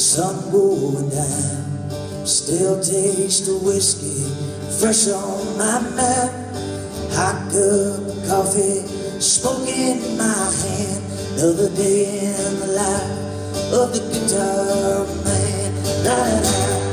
sun going down. Still taste the whiskey fresh on my mouth. Hot cup of coffee, smoke in my hand. Another day in the life of the guitar man. La, la, la.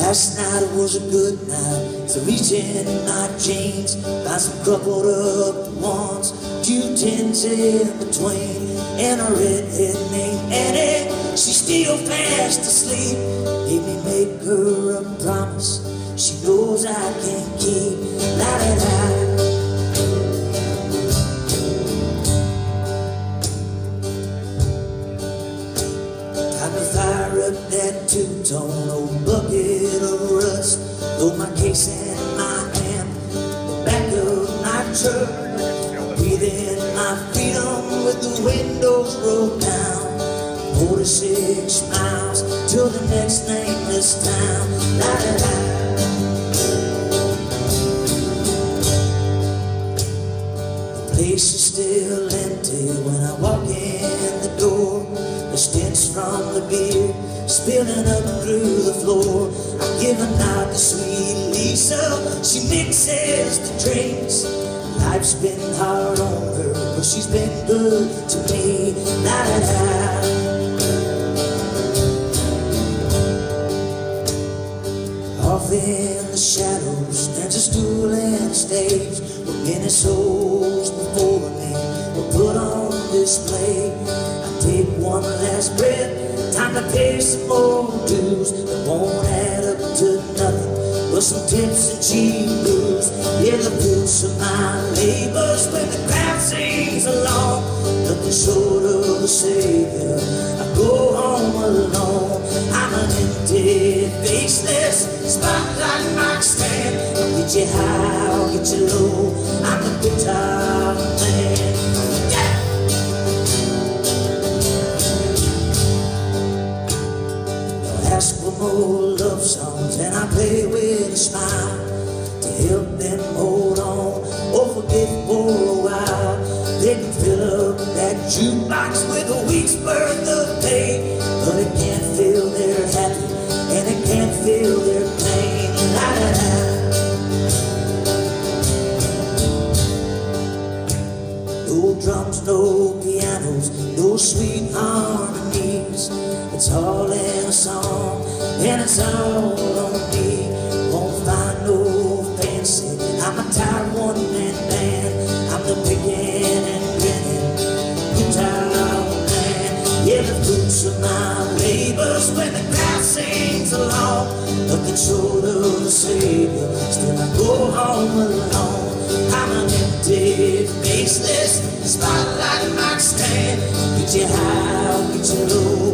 Last night was a good night. So reach in my jeans, buy some crumpled up ones, two tens in between, and a redhead named Annie. She's still fast asleep. Made me make her a promise. She knows I can't keep. La la la. Time to fire up that two-tone old bucket of rust. Throw my case and my amp, the back of my truck. Breathe in my freedom with the windows rolled down. 46 miles till the next nameless town. Stench from the beer spilling up through the floor. I give a nod to sweet Lisa. She mixes the drinks. Life's been hard on her, but she's been good to me. La la. Off in the shadows stands a stool and a stage where many souls before me were put on display. One last breath, time to pay some more dues that won't add up to nothing but some tips and cheap booze. Yeah, the fruits of my labors when the crowd sings along, nothing short of a savior. I go home alone. I'm an empty, faceless spotlight mic stand. I'll get you high, I'll get you low. I'm the guitar man. More love songs, and I play with a smile to help them hold on or forget for a while. They can fill up that jukebox with a week's worth of pay, but it can't fill their happy and it can't fill their pain. La. No drums, no pianos, no sweet harmonies. It's all in a song, and it's all on me. Won't find no fancy. I'm a tired one man band. I'm the picking and grinning guitar man. Yeah, the fruits of my labors when the crowd sings along. Nothing short of a savior. Still I go home alone. I'm an empty, faceless spotlight mic stand. Get you high, get you low.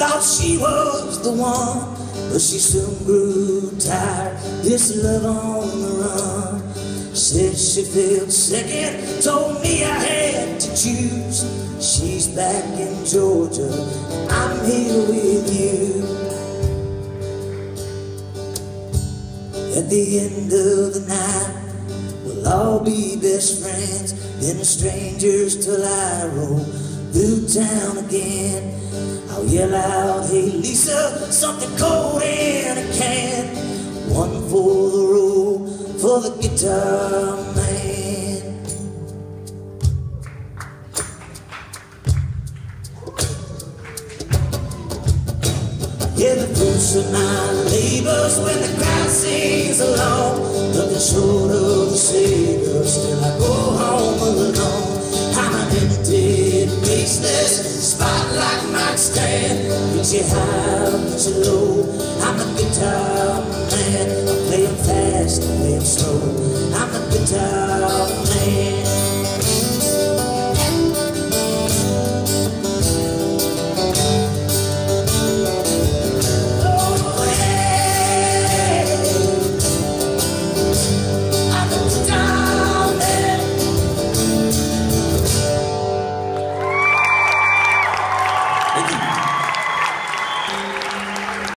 Thought she was the one, but she soon grew tired. This love on the run. Said she felt second, told me I had to choose. She's back in Georgia, I'm here with you. At the end of the night, we'll all be best friends, then strangers till I roll through town again. I'll yell out, hey Lisa, something cold in a can. One for the road, for the guitar man. Yeah, the fruits of my labors when the crowd sings along. Nothing short of a savior, still I go stand. Get you high, get you low. I'm a guitar man. I play 'em fast, I play 'em slow. I'm a guitar